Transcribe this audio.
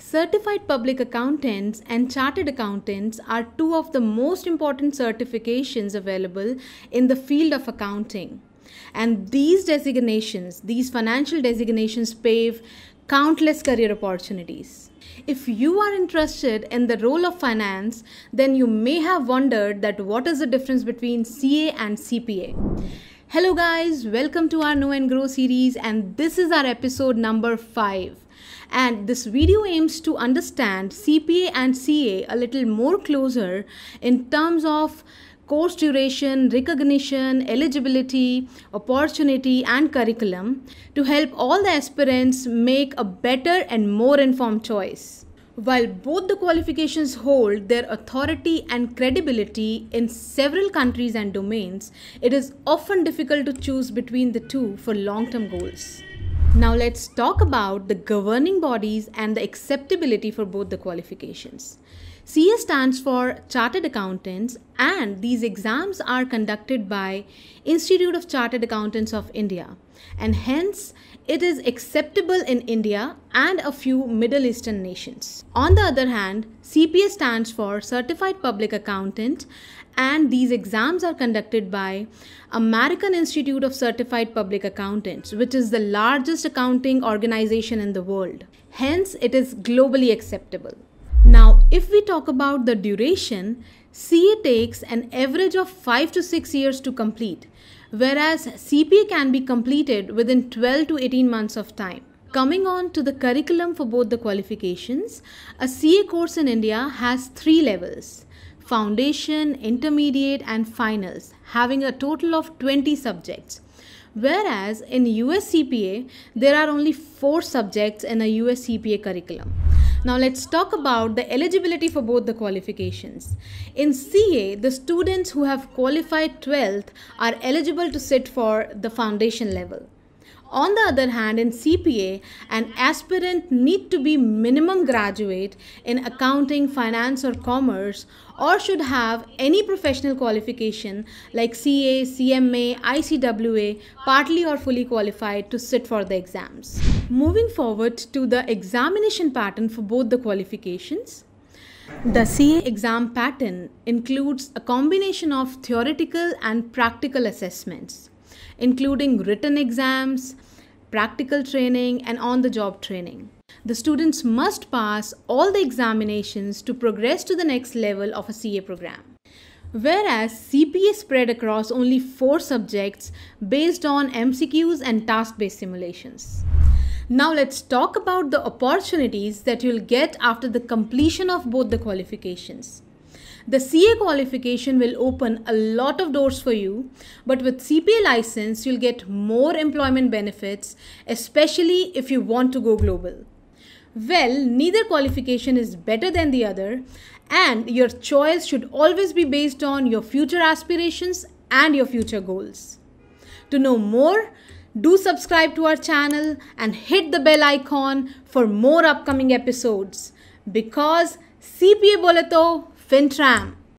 Certified public accountants and chartered accountants are two of the most important certifications available in the field of accounting. And these designations, these financial designations, pave countless career opportunities. If you are interested in the role of finance, then you may have wondered that what is the difference between CA and CPA. Hello guys, welcome to our Know and Grow series and this is our episode number 5 and this video aims to understand CPA and CA a little more closer in terms of course duration, recognition, eligibility, opportunity, and curriculum to help all the aspirants make a better and more informed choice. While both the qualifications hold their authority and credibility in several countries and domains, it is often difficult to choose between the two for long term goals. Now let's talk about the governing bodies and the acceptability for both the qualifications. CA stands for Chartered Accountants and these exams are conducted by Institute of Chartered Accountants of India and hence it is acceptable in India and a few Middle Eastern nations. On the other hand, CPA stands for Certified Public Accountant and these exams are conducted by American Institute of Certified Public Accountants, which is the largest accounting organization in the world. Hence, it is globally acceptable. Now, if we talk about the duration, CA takes an average of 5 to 6 years to complete, whereas CPA can be completed within 12 to 18 months of time. Coming on to the curriculum for both the qualifications, a CA course in India has three levels foundation, intermediate, and finals, having a total of 20 subjects. Whereas in US CPA, there are only four subjects in a US CPA curriculum. Now let's talk about the eligibility for both the qualifications. In CA, the students who have qualified 12th are eligible to sit for the foundation level. On the other hand, in CPA, an aspirant need to be minimum graduate in accounting, finance or commerce or should have any professional qualification like CA, CMA, ICWA, partly or fully qualified to sit for the exams. Moving forward to the examination pattern for both the qualifications. The CA exam pattern includes a combination of theoretical and practical assessments including written exams, practical training, and on the job training. The students must pass all the examinations to progress to the next level of a CA program. Whereas CPA spread across only four subjects based on MCQs and task based simulations. Now let's talk about the opportunities that you'll get after the completion of both the qualifications. The CA qualification will open a lot of doors for you, but with CPA license, you'll get more employment benefits, especially if you want to go global. Well, neither qualification is better than the other, and your choice should always be based on your future aspirations and your future goals. To know more, do subscribe to our channel and hit the bell icon for more upcoming episodes because CPA Boleto FinTram